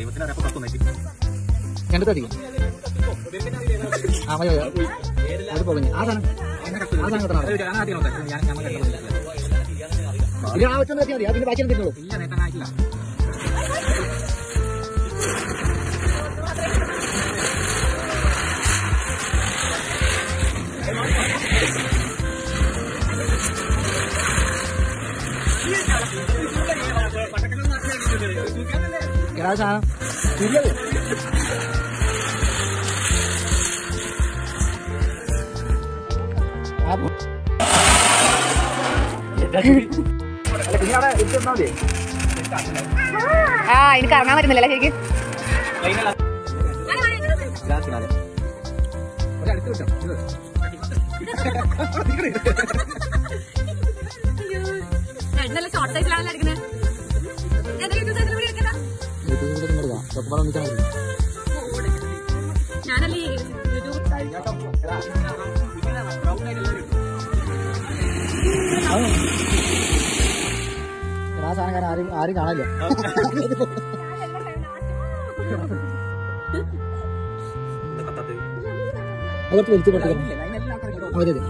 ദൈവത്തിന് അറിയാം കത്തുന്നേക്ക് രണ്ടു അധികം ആ മതി മതി. അത് പോകുന്നു ആ സാധനം. ആ സാധനം കിട്ടണം ഞാൻ കണ്ടതില്ല ഇത് ആ വെച്ചൊന്ന് മതി. അതിന്റെ ബാക്കി തിന്നോളൂ ഇല്ല നേട്ടം എടാ സാധനം ആ എനിക്ക് ഇറങ്ങാൻ പറ്റുന്നില്ല ശരിക്കും. നല്ല ഷോർട്ട് സൈസിലാണല്ലോ കൂടെ നിൽക്കാൻ. ഞാനല്ലേ എടാ സാധനം കാരണം ആരും ആരും കാണില്ല അതൊക്കെ വലിച്ചു പെട്ടെന്ന് അതെ അതെ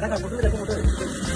看看，我们的在工作。